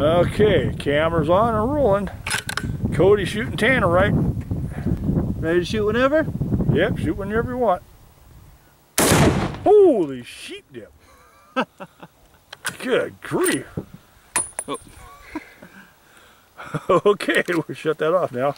Okay, camera's on and rolling. Cody shooting Tannerite? Ready to shoot whenever? Yep, shoot whenever you want. Holy sheep dip. Good grief. Oh. okay, we'll shut that off now.